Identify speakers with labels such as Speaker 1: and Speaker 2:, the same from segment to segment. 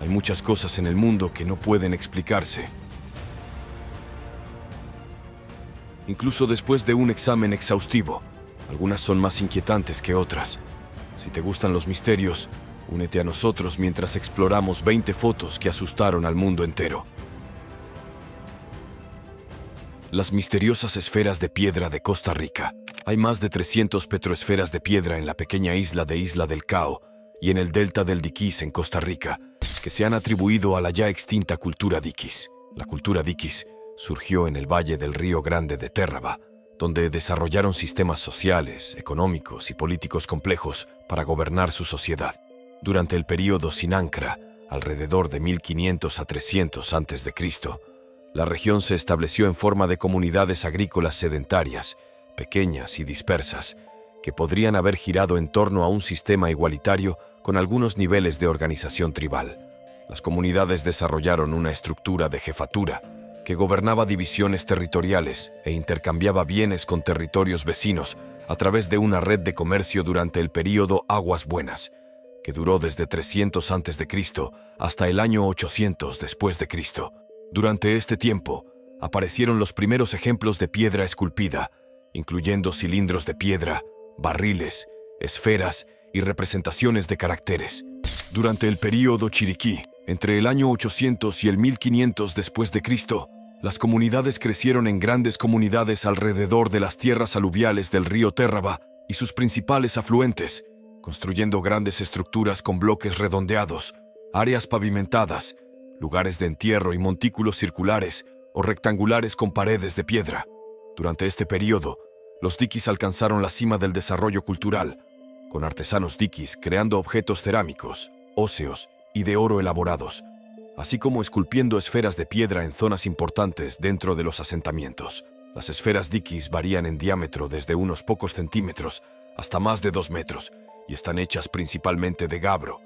Speaker 1: Hay muchas cosas en el mundo que no pueden explicarse. Incluso después de un examen exhaustivo, algunas son más inquietantes que otras. Si te gustan los misterios, únete a nosotros mientras exploramos 20 fotos que asustaron al mundo entero. Las misteriosas esferas de piedra de Costa Rica. Hay más de 300 petroesferas de piedra en la pequeña isla de Isla del Cao y en el delta del Diquís en Costa Rica, se han atribuido a la ya extinta cultura Diquis. La cultura Diquis surgió en el valle del río Grande de Térraba, donde desarrollaron sistemas sociales, económicos y políticos complejos para gobernar su sociedad. Durante el período Sinancra, alrededor de 1500 a 300 a.C., la región se estableció en forma de comunidades agrícolas sedentarias, pequeñas y dispersas, que podrían haber girado en torno a un sistema igualitario con algunos niveles de organización tribal. Las comunidades desarrollaron una estructura de jefatura que gobernaba divisiones territoriales e intercambiaba bienes con territorios vecinos a través de una red de comercio durante el período Aguas Buenas, que duró desde 300 a.C. hasta el año 800 después de Cristo. Durante este tiempo, aparecieron los primeros ejemplos de piedra esculpida, incluyendo cilindros de piedra, barriles, esferas y representaciones de caracteres. Durante el período Chiriquí, entre el año 800 y el 1500 después de Cristo, las comunidades crecieron en grandes comunidades alrededor de las tierras aluviales del río Térraba y sus principales afluentes, construyendo grandes estructuras con bloques redondeados, áreas pavimentadas, lugares de entierro y montículos circulares o rectangulares con paredes de piedra. Durante este periodo, los diquis alcanzaron la cima del desarrollo cultural, con artesanos diquis creando objetos cerámicos, óseos y de oro elaborados, así como esculpiendo esferas de piedra en zonas importantes dentro de los asentamientos. Las esferas diquis varían en diámetro desde unos pocos centímetros hasta más de dos metros y están hechas principalmente de gabro,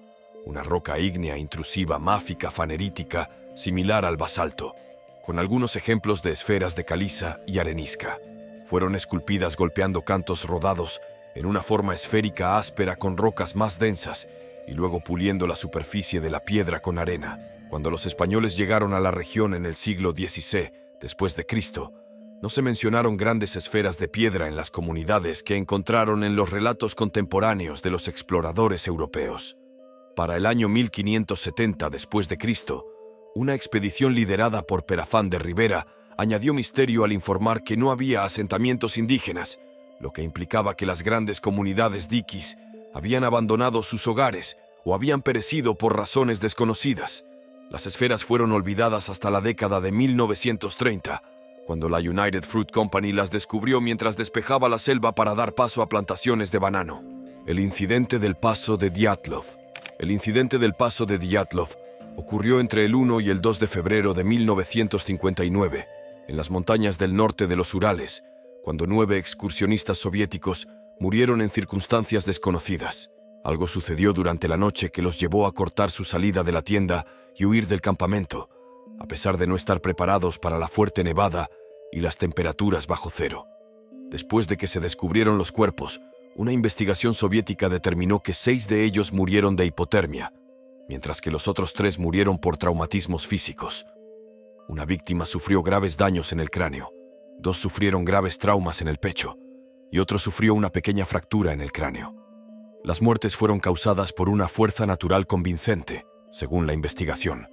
Speaker 1: una roca ígnea intrusiva máfica fanerítica similar al basalto, con algunos ejemplos de esferas de caliza y arenisca. Fueron esculpidas golpeando cantos rodados en una forma esférica áspera con rocas más densas y luego puliendo la superficie de la piedra con arena. Cuando los españoles llegaron a la región en el siglo XVI después de Cristo, no se mencionaron grandes esferas de piedra en las comunidades que encontraron en los relatos contemporáneos de los exploradores europeos. Para el año 1570 después de Cristo, una expedición liderada por Perafán de Rivera añadió misterio al informar que no había asentamientos indígenas, lo que implicaba que las grandes comunidades diquis habían abandonado sus hogares o habían perecido por razones desconocidas. Las esferas fueron olvidadas hasta la década de 1930, cuando la United Fruit Company las descubrió mientras despejaba la selva para dar paso a plantaciones de banano. El incidente del paso de Diatlov el incidente del paso de Dyatlov ocurrió entre el 1 y el 2 de febrero de 1959, en las montañas del norte de los Urales, cuando nueve excursionistas soviéticos murieron en circunstancias desconocidas. Algo sucedió durante la noche que los llevó a cortar su salida de la tienda y huir del campamento, a pesar de no estar preparados para la fuerte nevada y las temperaturas bajo cero. Después de que se descubrieron los cuerpos, una investigación soviética determinó que seis de ellos murieron de hipotermia, mientras que los otros tres murieron por traumatismos físicos. Una víctima sufrió graves daños en el cráneo, dos sufrieron graves traumas en el pecho y otro sufrió una pequeña fractura en el cráneo. Las muertes fueron causadas por una fuerza natural convincente, según la investigación.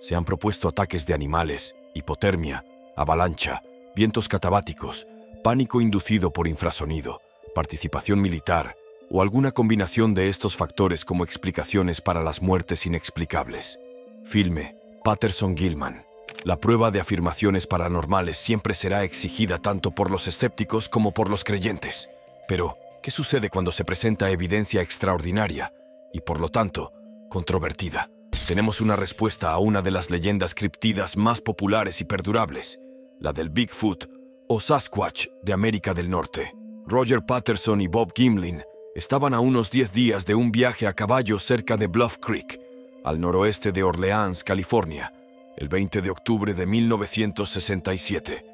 Speaker 1: Se han propuesto ataques de animales, hipotermia, avalancha, vientos catabáticos, pánico inducido por infrasonido, participación militar o alguna combinación de estos factores como explicaciones para las muertes inexplicables. Filme, Patterson Gilman. La prueba de afirmaciones paranormales siempre será exigida tanto por los escépticos como por los creyentes. Pero, ¿qué sucede cuando se presenta evidencia extraordinaria y, por lo tanto, controvertida? Tenemos una respuesta a una de las leyendas criptidas más populares y perdurables, la del Bigfoot o Sasquatch de América del Norte. Roger Patterson y Bob Gimlin estaban a unos 10 días de un viaje a caballo cerca de Bluff Creek, al noroeste de Orleans, California, el 20 de octubre de 1967.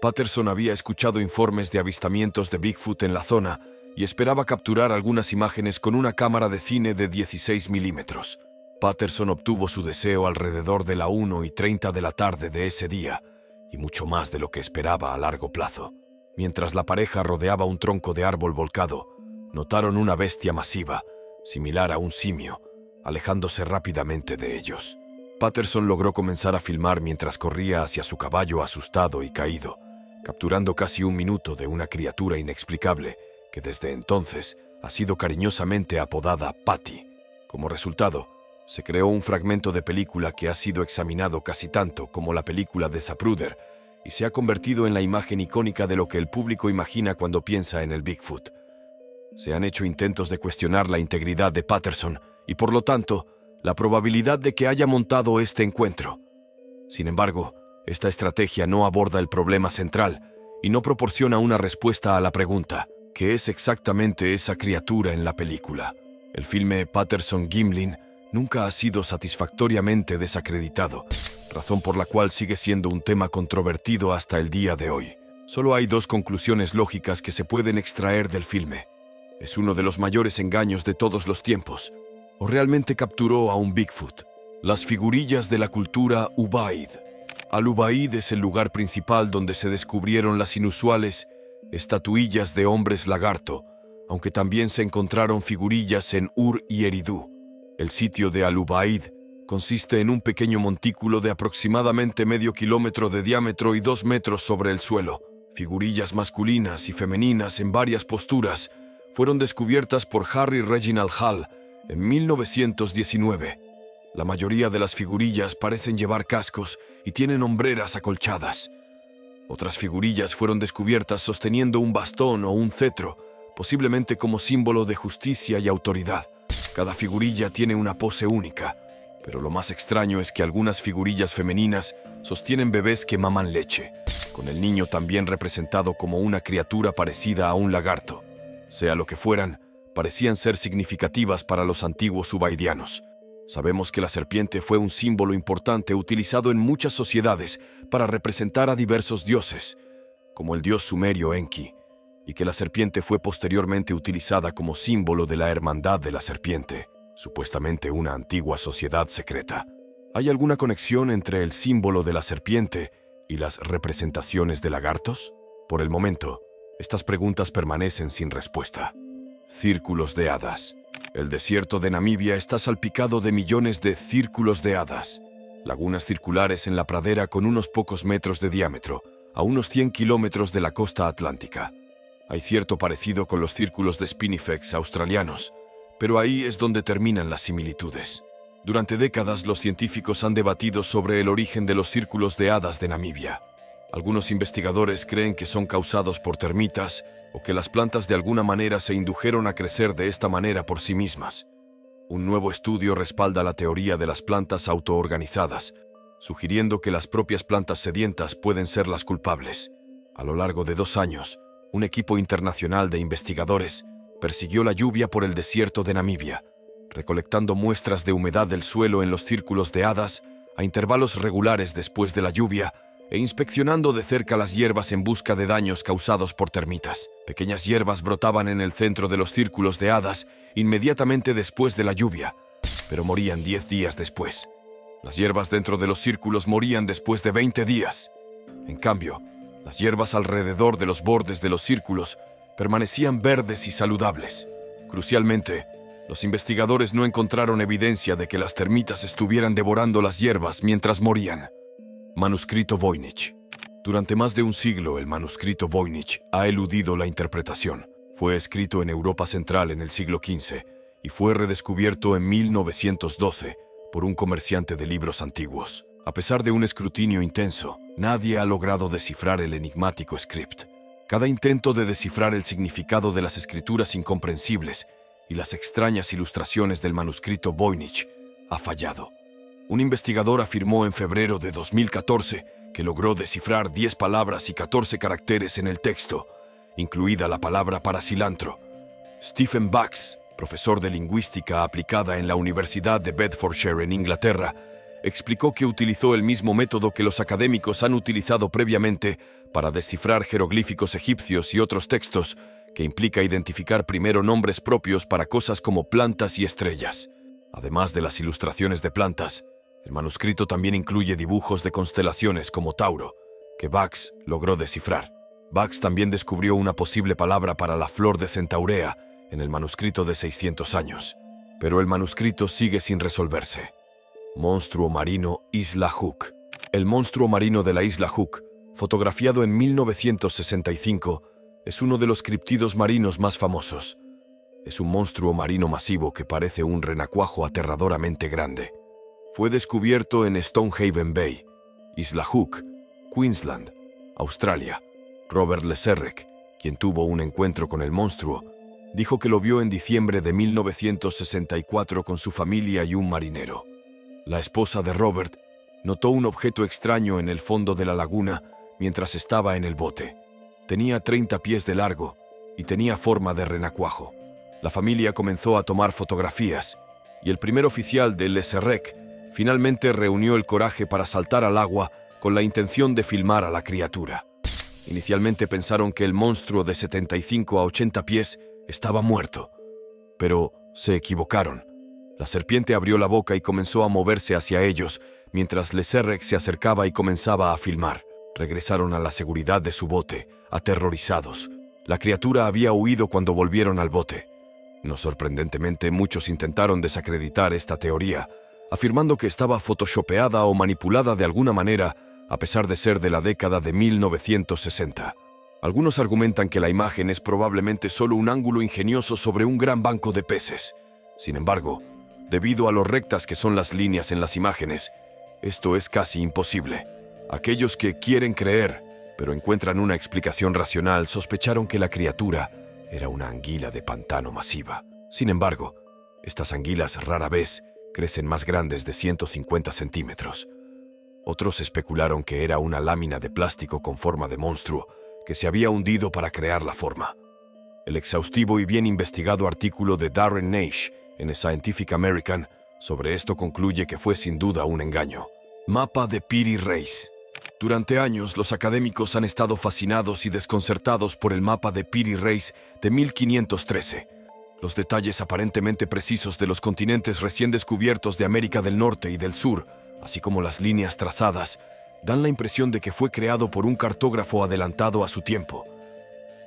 Speaker 1: Patterson había escuchado informes de avistamientos de Bigfoot en la zona y esperaba capturar algunas imágenes con una cámara de cine de 16 milímetros. Patterson obtuvo su deseo alrededor de la 1 y 30 de la tarde de ese día, y mucho más de lo que esperaba a largo plazo. Mientras la pareja rodeaba un tronco de árbol volcado, notaron una bestia masiva, similar a un simio, alejándose rápidamente de ellos. Patterson logró comenzar a filmar mientras corría hacia su caballo asustado y caído, capturando casi un minuto de una criatura inexplicable que desde entonces ha sido cariñosamente apodada Patty. Como resultado, se creó un fragmento de película que ha sido examinado casi tanto como la película de Zapruder y se ha convertido en la imagen icónica de lo que el público imagina cuando piensa en el Bigfoot. Se han hecho intentos de cuestionar la integridad de Patterson y por lo tanto la probabilidad de que haya montado este encuentro. Sin embargo, esta estrategia no aborda el problema central y no proporciona una respuesta a la pregunta, ¿qué es exactamente esa criatura en la película? El filme Patterson-Gimlin nunca ha sido satisfactoriamente desacreditado, razón por la cual sigue siendo un tema controvertido hasta el día de hoy. Solo hay dos conclusiones lógicas que se pueden extraer del filme. Es uno de los mayores engaños de todos los tiempos, o realmente capturó a un Bigfoot. Las figurillas de la cultura Ubaid. Al-Ubaid es el lugar principal donde se descubrieron las inusuales estatuillas de hombres lagarto, aunque también se encontraron figurillas en Ur y Eridú. El sitio de Al-Ubaid consiste en un pequeño montículo de aproximadamente medio kilómetro de diámetro y dos metros sobre el suelo. Figurillas masculinas y femeninas en varias posturas fueron descubiertas por Harry Reginald Hall en 1919. La mayoría de las figurillas parecen llevar cascos y tienen hombreras acolchadas. Otras figurillas fueron descubiertas sosteniendo un bastón o un cetro, posiblemente como símbolo de justicia y autoridad. Cada figurilla tiene una pose única, pero lo más extraño es que algunas figurillas femeninas sostienen bebés que maman leche, con el niño también representado como una criatura parecida a un lagarto. Sea lo que fueran, parecían ser significativas para los antiguos subaidianos. Sabemos que la serpiente fue un símbolo importante utilizado en muchas sociedades para representar a diversos dioses, como el dios sumerio Enki, y que la serpiente fue posteriormente utilizada como símbolo de la hermandad de la serpiente, supuestamente una antigua sociedad secreta. ¿Hay alguna conexión entre el símbolo de la serpiente y las representaciones de lagartos? Por el momento, estas preguntas permanecen sin respuesta. Círculos de hadas. El desierto de Namibia está salpicado de millones de círculos de hadas, lagunas circulares en la pradera con unos pocos metros de diámetro, a unos 100 kilómetros de la costa atlántica. Hay cierto parecido con los círculos de Spinifex australianos, pero ahí es donde terminan las similitudes. Durante décadas los científicos han debatido sobre el origen de los círculos de hadas de Namibia. Algunos investigadores creen que son causados por termitas o que las plantas de alguna manera se indujeron a crecer de esta manera por sí mismas. Un nuevo estudio respalda la teoría de las plantas autoorganizadas, sugiriendo que las propias plantas sedientas pueden ser las culpables. A lo largo de dos años, un equipo internacional de investigadores persiguió la lluvia por el desierto de Namibia, recolectando muestras de humedad del suelo en los círculos de hadas a intervalos regulares después de la lluvia e inspeccionando de cerca las hierbas en busca de daños causados por termitas. Pequeñas hierbas brotaban en el centro de los círculos de hadas inmediatamente después de la lluvia, pero morían 10 días después. Las hierbas dentro de los círculos morían después de 20 días. En cambio, las hierbas alrededor de los bordes de los círculos permanecían verdes y saludables. Crucialmente, los investigadores no encontraron evidencia de que las termitas estuvieran devorando las hierbas mientras morían. Manuscrito Voynich. Durante más de un siglo, el manuscrito Voynich ha eludido la interpretación. Fue escrito en Europa Central en el siglo XV y fue redescubierto en 1912 por un comerciante de libros antiguos. A pesar de un escrutinio intenso, nadie ha logrado descifrar el enigmático script. Cada intento de descifrar el significado de las escrituras incomprensibles y las extrañas ilustraciones del manuscrito Voynich ha fallado. Un investigador afirmó en febrero de 2014 que logró descifrar 10 palabras y 14 caracteres en el texto, incluida la palabra para cilantro. Stephen Bax, profesor de lingüística aplicada en la Universidad de Bedfordshire en Inglaterra, explicó que utilizó el mismo método que los académicos han utilizado previamente para descifrar jeroglíficos egipcios y otros textos, que implica identificar primero nombres propios para cosas como plantas y estrellas. Además de las ilustraciones de plantas, el manuscrito también incluye dibujos de constelaciones como Tauro, que Bax logró descifrar. Bax también descubrió una posible palabra para la flor de Centaurea en el manuscrito de 600 años, pero el manuscrito sigue sin resolverse. Monstruo marino Isla Hook. El monstruo marino de la isla Hook, fotografiado en 1965, es uno de los criptidos marinos más famosos. Es un monstruo marino masivo que parece un renacuajo aterradoramente grande. Fue descubierto en Stonehaven Bay, Isla Hook, Queensland, Australia. Robert Leserrek, quien tuvo un encuentro con el monstruo, dijo que lo vio en diciembre de 1964 con su familia y un marinero. La esposa de Robert notó un objeto extraño en el fondo de la laguna mientras estaba en el bote. Tenía 30 pies de largo y tenía forma de renacuajo. La familia comenzó a tomar fotografías y el primer oficial del SREC finalmente reunió el coraje para saltar al agua con la intención de filmar a la criatura. Inicialmente pensaron que el monstruo de 75 a 80 pies estaba muerto, pero se equivocaron. La serpiente abrió la boca y comenzó a moverse hacia ellos, mientras Leserrek se acercaba y comenzaba a filmar. Regresaron a la seguridad de su bote, aterrorizados. La criatura había huido cuando volvieron al bote. No sorprendentemente, muchos intentaron desacreditar esta teoría, afirmando que estaba photoshopeada o manipulada de alguna manera, a pesar de ser de la década de 1960. Algunos argumentan que la imagen es probablemente solo un ángulo ingenioso sobre un gran banco de peces. Sin embargo, debido a lo rectas que son las líneas en las imágenes, esto es casi imposible. Aquellos que quieren creer, pero encuentran una explicación racional, sospecharon que la criatura era una anguila de pantano masiva. Sin embargo, estas anguilas rara vez crecen más grandes de 150 centímetros. Otros especularon que era una lámina de plástico con forma de monstruo que se había hundido para crear la forma. El exhaustivo y bien investigado artículo de Darren Naish en Scientific American sobre esto concluye que fue sin duda un engaño. Mapa de Piri Reis. Durante años, los académicos han estado fascinados y desconcertados por el mapa de Piri Reis de 1513. Los detalles aparentemente precisos de los continentes recién descubiertos de América del Norte y del Sur, así como las líneas trazadas, dan la impresión de que fue creado por un cartógrafo adelantado a su tiempo.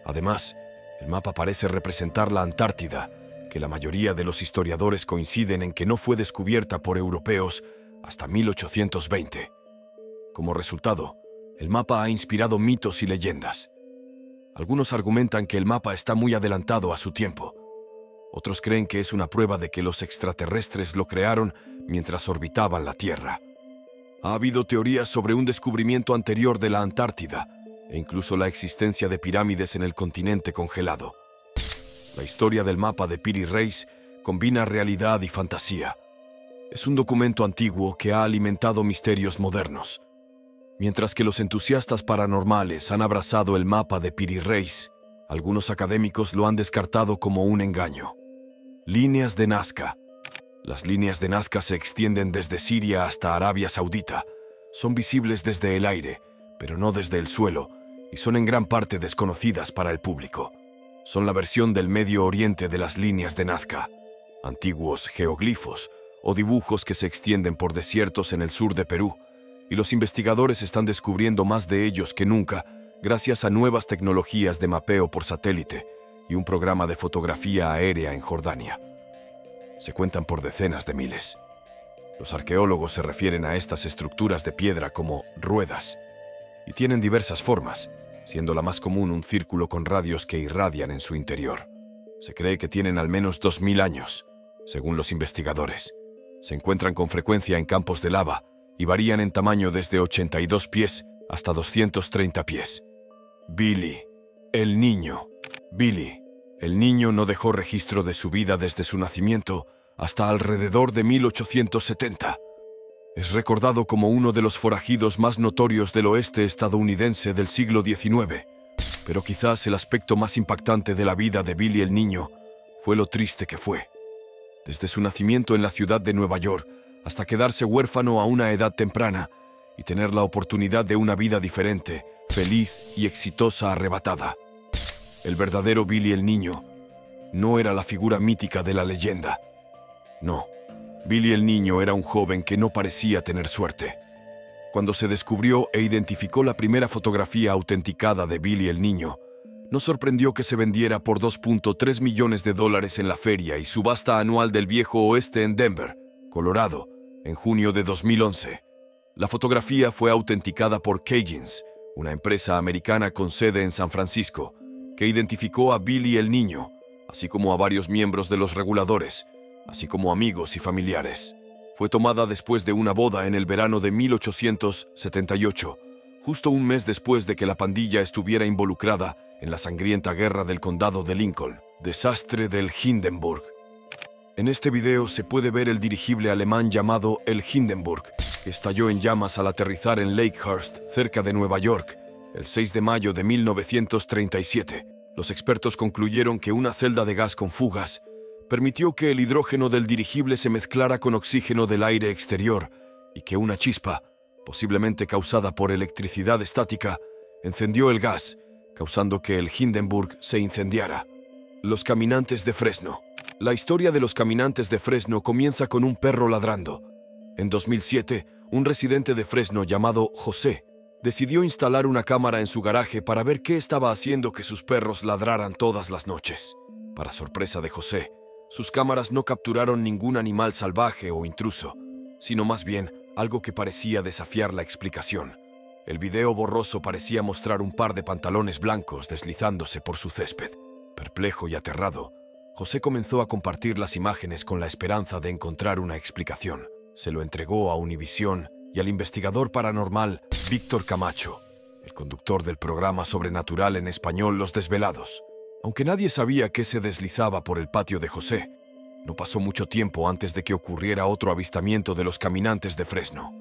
Speaker 1: Además, el mapa parece representar la Antártida, que la mayoría de los historiadores coinciden en que no fue descubierta por europeos hasta 1820. Como resultado, el mapa ha inspirado mitos y leyendas. Algunos argumentan que el mapa está muy adelantado a su tiempo. Otros creen que es una prueba de que los extraterrestres lo crearon mientras orbitaban la Tierra. Ha habido teorías sobre un descubrimiento anterior de la Antártida e incluso la existencia de pirámides en el continente congelado. La historia del mapa de Piri Reis combina realidad y fantasía. Es un documento antiguo que ha alimentado misterios modernos. Mientras que los entusiastas paranormales han abrazado el mapa de Piri Reis, algunos académicos lo han descartado como un engaño. Líneas de Nazca. Las líneas de Nazca se extienden desde Siria hasta Arabia Saudita. Son visibles desde el aire, pero no desde el suelo, y son en gran parte desconocidas para el público. Son la versión del Medio Oriente de las líneas de Nazca, antiguos geoglifos o dibujos que se extienden por desiertos en el sur de Perú, y los investigadores están descubriendo más de ellos que nunca gracias a nuevas tecnologías de mapeo por satélite y un programa de fotografía aérea en Jordania. Se cuentan por decenas de miles. Los arqueólogos se refieren a estas estructuras de piedra como ruedas, y tienen diversas formas, siendo la más común un círculo con radios que irradian en su interior. Se cree que tienen al menos 2.000 años, según los investigadores. Se encuentran con frecuencia en campos de lava y varían en tamaño desde 82 pies hasta 230 pies. Billy, el niño. Billy, el niño no dejó registro de su vida desde su nacimiento hasta alrededor de 1870. Es recordado como uno de los forajidos más notorios del oeste estadounidense del siglo XIX, pero quizás el aspecto más impactante de la vida de Billy el niño fue lo triste que fue desde su nacimiento en la ciudad de Nueva York hasta quedarse huérfano a una edad temprana y tener la oportunidad de una vida diferente, feliz y exitosa arrebatada. El verdadero Billy el niño no era la figura mítica de la leyenda. No, Billy el niño era un joven que no parecía tener suerte. Cuando se descubrió e identificó la primera fotografía autenticada de Billy el niño, no sorprendió que se vendiera por 2.3 millones de dólares en la feria y subasta anual del viejo oeste en Denver, Colorado, en junio de 2011. La fotografía fue autenticada por Cajuns, una empresa americana con sede en San Francisco, que identificó a Billy el niño, así como a varios miembros de los reguladores, así como amigos y familiares. Fue tomada después de una boda en el verano de 1878, justo un mes después de que la pandilla estuviera involucrada en la sangrienta guerra del condado de Lincoln, desastre del Hindenburg. En este video se puede ver el dirigible alemán llamado el Hindenburg, que estalló en llamas al aterrizar en Lakehurst, cerca de Nueva York, el 6 de mayo de 1937. Los expertos concluyeron que una celda de gas con fugas permitió que el hidrógeno del dirigible se mezclara con oxígeno del aire exterior y que una chispa, posiblemente causada por electricidad estática, encendió el gas, causando que el Hindenburg se incendiara. Los caminantes de Fresno. La historia de los caminantes de Fresno comienza con un perro ladrando. En 2007, un residente de Fresno llamado José decidió instalar una cámara en su garaje para ver qué estaba haciendo que sus perros ladraran todas las noches. Para sorpresa de José, sus cámaras no capturaron ningún animal salvaje o intruso, sino más bien algo que parecía desafiar la explicación. El video borroso parecía mostrar un par de pantalones blancos deslizándose por su césped. Perplejo y aterrado, José comenzó a compartir las imágenes con la esperanza de encontrar una explicación. Se lo entregó a Univisión y al investigador paranormal Víctor Camacho, el conductor del programa sobrenatural en español Los Desvelados. Aunque nadie sabía qué se deslizaba por el patio de José, no pasó mucho tiempo antes de que ocurriera otro avistamiento de los caminantes de Fresno.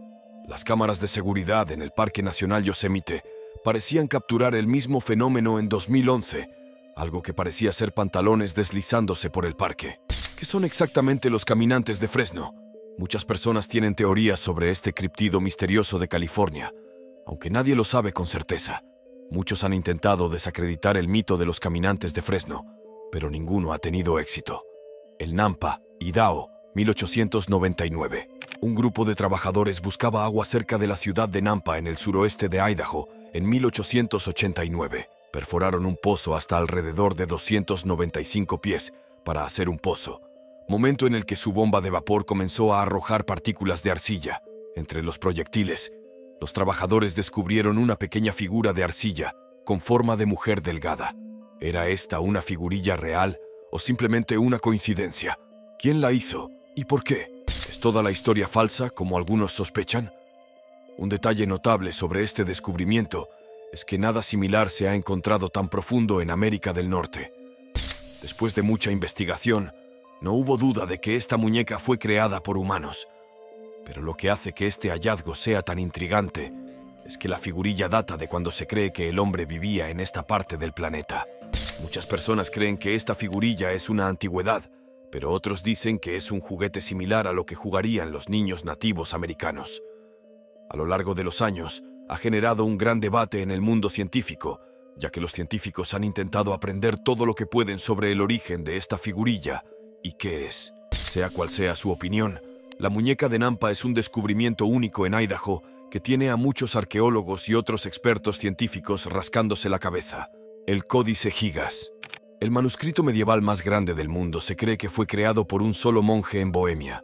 Speaker 1: Las cámaras de seguridad en el Parque Nacional Yosemite parecían capturar el mismo fenómeno en 2011, algo que parecía ser pantalones deslizándose por el parque. ¿Qué son exactamente los caminantes de Fresno? Muchas personas tienen teorías sobre este criptido misterioso de California, aunque nadie lo sabe con certeza. Muchos han intentado desacreditar el mito de los caminantes de Fresno, pero ninguno ha tenido éxito. El Nampa, Idaho, 1899. Un grupo de trabajadores buscaba agua cerca de la ciudad de Nampa en el suroeste de Idaho en 1889. Perforaron un pozo hasta alrededor de 295 pies para hacer un pozo, momento en el que su bomba de vapor comenzó a arrojar partículas de arcilla. Entre los proyectiles, los trabajadores descubrieron una pequeña figura de arcilla con forma de mujer delgada. ¿Era esta una figurilla real o simplemente una coincidencia? ¿Quién la hizo y por qué? ¿Es toda la historia falsa, como algunos sospechan? Un detalle notable sobre este descubrimiento es que nada similar se ha encontrado tan profundo en América del Norte. Después de mucha investigación, no hubo duda de que esta muñeca fue creada por humanos. Pero lo que hace que este hallazgo sea tan intrigante es que la figurilla data de cuando se cree que el hombre vivía en esta parte del planeta. Muchas personas creen que esta figurilla es una antigüedad, pero otros dicen que es un juguete similar a lo que jugarían los niños nativos americanos. A lo largo de los años, ha generado un gran debate en el mundo científico, ya que los científicos han intentado aprender todo lo que pueden sobre el origen de esta figurilla y qué es. Sea cual sea su opinión, la muñeca de Nampa es un descubrimiento único en Idaho que tiene a muchos arqueólogos y otros expertos científicos rascándose la cabeza. El Códice Gigas. El manuscrito medieval más grande del mundo se cree que fue creado por un solo monje en Bohemia.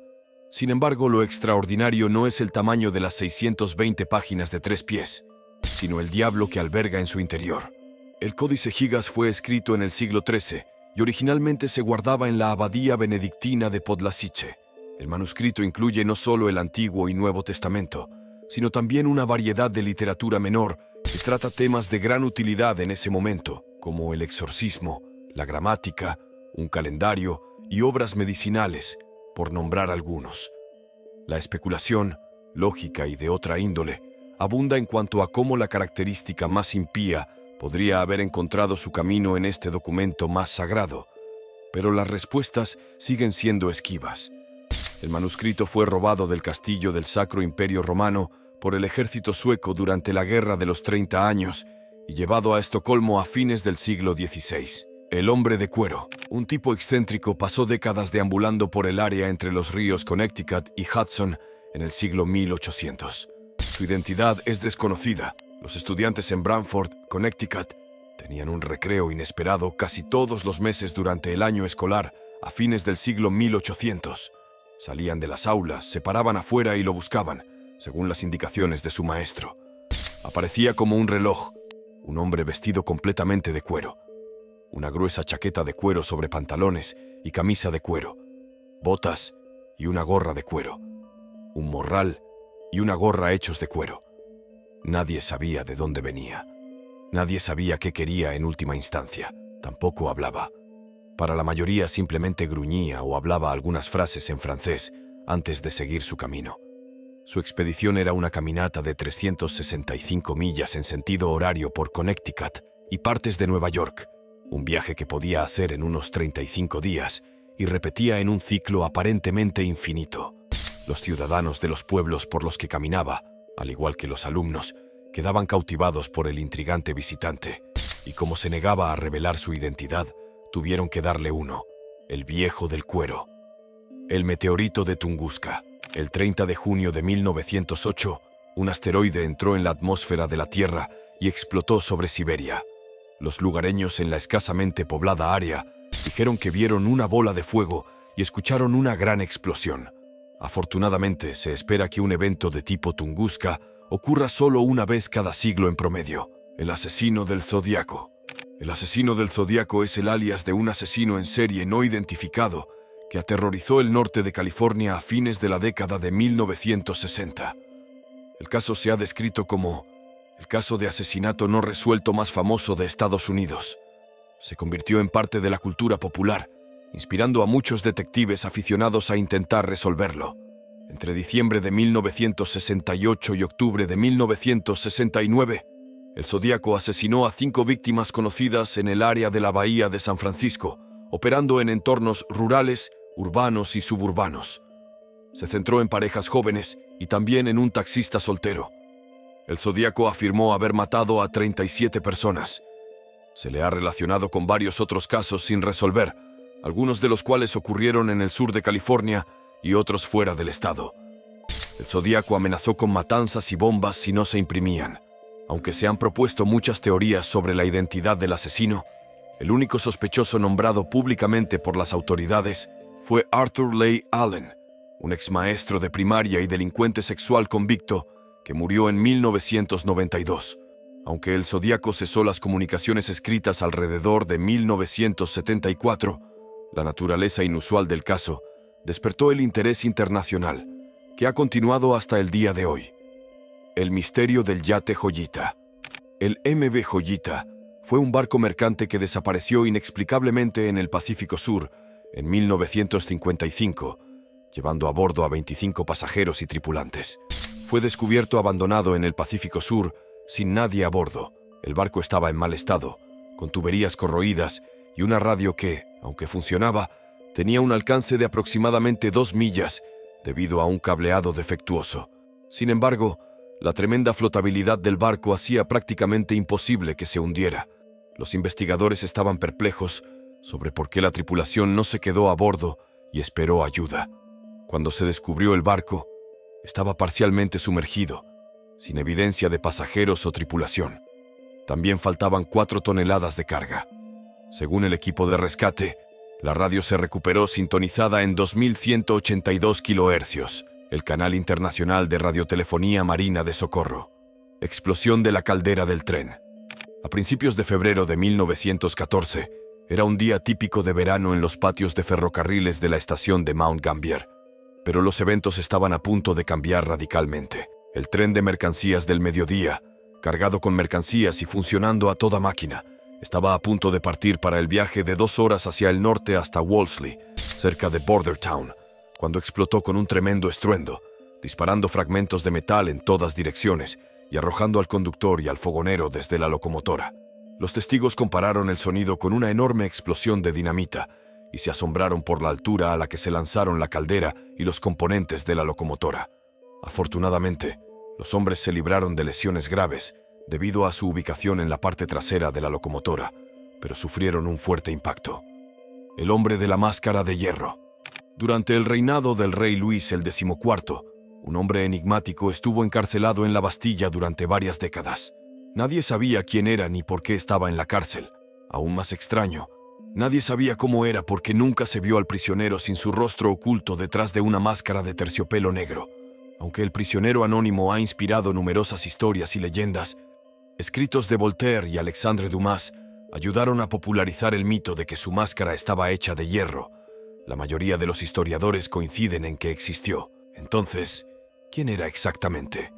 Speaker 1: Sin embargo, lo extraordinario no es el tamaño de las 620 páginas de tres pies, sino el diablo que alberga en su interior. El Códice Gigas fue escrito en el siglo XIII y originalmente se guardaba en la abadía benedictina de Podlasice. El manuscrito incluye no solo el Antiguo y Nuevo Testamento, sino también una variedad de literatura menor que trata temas de gran utilidad en ese momento, como el exorcismo, la gramática, un calendario y obras medicinales, por nombrar algunos. La especulación, lógica y de otra índole, abunda en cuanto a cómo la característica más impía podría haber encontrado su camino en este documento más sagrado, pero las respuestas siguen siendo esquivas. El manuscrito fue robado del castillo del Sacro Imperio Romano por el ejército sueco durante la Guerra de los 30 años y llevado a Estocolmo a fines del siglo XVI. El hombre de cuero. un tipo excéntrico pasó décadas deambulando por el área entre los ríos Connecticut y Hudson en el siglo 1800. Su identidad es desconocida. Los estudiantes en Branford, Connecticut, tenían un recreo inesperado casi todos los meses durante el año escolar a fines del siglo 1800. Salían de las aulas, se paraban afuera y lo buscaban, según las indicaciones de su maestro. Aparecía como un reloj, un hombre vestido completamente de cuero, una gruesa chaqueta de cuero sobre pantalones y camisa de cuero, botas y una gorra de cuero, un morral y una gorra hechos de cuero. Nadie sabía de dónde venía. Nadie sabía qué quería en última instancia. Tampoco hablaba. Para la mayoría simplemente gruñía o hablaba algunas frases en francés antes de seguir su camino. Su expedición era una caminata de 365 millas en sentido horario por Connecticut y partes de Nueva York, un viaje que podía hacer en unos 35 días y repetía en un ciclo aparentemente infinito. Los ciudadanos de los pueblos por los que caminaba, al igual que los alumnos, quedaban cautivados por el intrigante visitante, y como se negaba a revelar su identidad, tuvieron que darle uno, el viejo del cuero. El meteorito de Tunguska. El 30 de junio de 1908, un asteroide entró en la atmósfera de la Tierra y explotó sobre Siberia. Los lugareños en la escasamente poblada área dijeron que vieron una bola de fuego y escucharon una gran explosión. Afortunadamente, se espera que un evento de tipo Tunguska ocurra solo una vez cada siglo en promedio. El asesino del zodiaco. El asesino del zodiaco es el alias de un asesino en serie no identificado que aterrorizó el norte de California a fines de la década de 1960. El caso se ha descrito como el caso de asesinato no resuelto más famoso de Estados Unidos. Se convirtió en parte de la cultura popular, inspirando a muchos detectives aficionados a intentar resolverlo. Entre diciembre de 1968 y octubre de 1969, el Zodíaco asesinó a cinco víctimas conocidas en el área de la Bahía de San Francisco, operando en entornos rurales, urbanos y suburbanos. Se centró en parejas jóvenes y también en un taxista soltero. El Zodíaco afirmó haber matado a 37 personas. Se le ha relacionado con varios otros casos sin resolver, algunos de los cuales ocurrieron en el sur de California y otros fuera del estado. El Zodíaco amenazó con matanzas y bombas si no se imprimían. Aunque se han propuesto muchas teorías sobre la identidad del asesino, el único sospechoso nombrado públicamente por las autoridades fue Arthur Leigh Allen, un ex maestro de primaria y delincuente sexual convicto que murió en 1992. Aunque el Zodíaco cesó las comunicaciones escritas alrededor de 1974, la naturaleza inusual del caso despertó el interés internacional, que ha continuado hasta el día de hoy. El misterio del yate Joyita. El MB Joyita fue un barco mercante que desapareció inexplicablemente en el Pacífico Sur en 1955, llevando a bordo a 25 pasajeros y tripulantes. Fue descubierto abandonado en el Pacífico Sur sin nadie a bordo. El barco estaba en mal estado, con tuberías corroídas y una radio que, aunque funcionaba, tenía un alcance de aproximadamente dos millas debido a un cableado defectuoso. Sin embargo, la tremenda flotabilidad del barco hacía prácticamente imposible que se hundiera. Los investigadores estaban perplejos sobre por qué la tripulación no se quedó a bordo y esperó ayuda. Cuando se descubrió el barco, estaba parcialmente sumergido, sin evidencia de pasajeros o tripulación. También faltaban cuatro toneladas de carga. Según el equipo de rescate, la radio se recuperó sintonizada en 2182 kHz, el canal internacional de radiotelefonía marina de socorro. Explosión de la caldera del tren. A principios de febrero de 1914, era un día típico de verano en los patios de ferrocarriles de la estación de Mount Gambier. Pero los eventos estaban a punto de cambiar radicalmente. El tren de mercancías del mediodía, cargado con mercancías y funcionando a toda máquina, estaba a punto de partir para el viaje de dos horas hacia el norte hasta Wolseley, cerca de Bordertown, cuando explotó con un tremendo estruendo, disparando fragmentos de metal en todas direcciones y arrojando al conductor y al fogonero desde la locomotora. Los testigos compararon el sonido con una enorme explosión de dinamita y se asombraron por la altura a la que se lanzaron la caldera y los componentes de la locomotora. Afortunadamente, los hombres se libraron de lesiones graves debido a su ubicación en la parte trasera de la locomotora, pero sufrieron un fuerte impacto. el hombre de la máscara de hierro. Durante el reinado del rey Luis el XIV, un hombre enigmático estuvo encarcelado en la Bastilla durante varias décadas. Nadie sabía quién era ni por qué estaba en la cárcel. Aún más extraño, nadie sabía cómo era porque nunca se vio al prisionero sin su rostro oculto detrás de una máscara de terciopelo negro. Aunque el prisionero anónimo ha inspirado numerosas historias y leyendas, escritos de Voltaire y Alexandre Dumas ayudaron a popularizar el mito de que su máscara estaba hecha de hierro. La mayoría de los historiadores coinciden en que existió. Entonces, ¿quién era exactamente?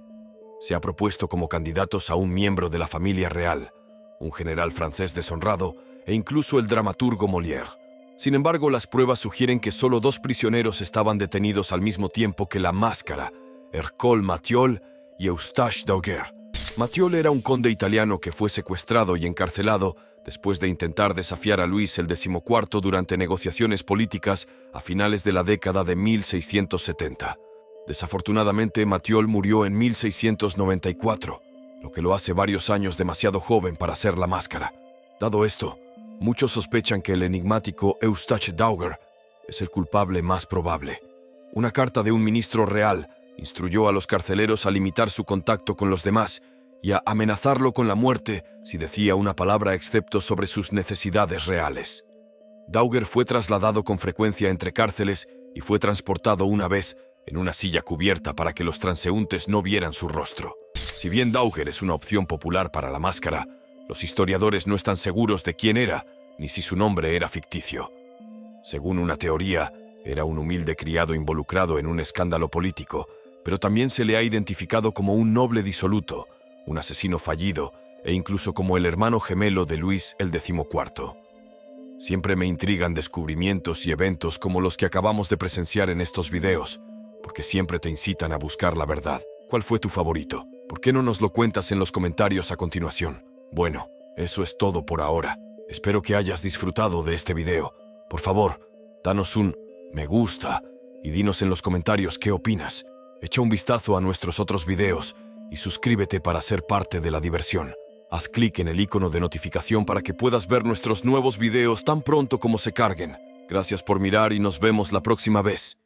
Speaker 1: Se ha propuesto como candidatos a un miembro de la familia real, un general francés deshonrado e incluso el dramaturgo Molière. Sin embargo, las pruebas sugieren que solo dos prisioneros estaban detenidos al mismo tiempo que la máscara, Hercule Mathiol y Eustache Dauguer. Mathiol era un conde italiano que fue secuestrado y encarcelado después de intentar desafiar a Luis el XIV durante negociaciones políticas a finales de la década de 1670. Desafortunadamente, Mathiol murió en 1694, lo que lo hace varios años demasiado joven para hacer la máscara. Dado esto, muchos sospechan que el enigmático Eustache Dauger es el culpable más probable. Una carta de un ministro real instruyó a los carceleros a limitar su contacto con los demás y a amenazarlo con la muerte si decía una palabra excepto sobre sus necesidades reales. Dauger fue trasladado con frecuencia entre cárceles y fue transportado una vez en una silla cubierta para que los transeúntes no vieran su rostro. Si bien Dauger es una opción popular para la máscara, los historiadores no están seguros de quién era ni si su nombre era ficticio. Según una teoría, era un humilde criado involucrado en un escándalo político, pero también se le ha identificado como un noble disoluto, un asesino fallido e incluso como el hermano gemelo de Luis el XIV. Siempre me intrigan descubrimientos y eventos como los que acabamos de presenciar en estos videos, porque siempre te incitan a buscar la verdad. ¿Cuál fue tu favorito? ¿Por qué no nos lo cuentas en los comentarios a continuación? Bueno, eso es todo por ahora. Espero que hayas disfrutado de este video. Por favor, danos un me gusta y dinos en los comentarios qué opinas. Echa un vistazo a nuestros otros videos y suscríbete para ser parte de la diversión. Haz clic en el icono de notificación para que puedas ver nuestros nuevos videos tan pronto como se carguen. Gracias por mirar y nos vemos la próxima vez.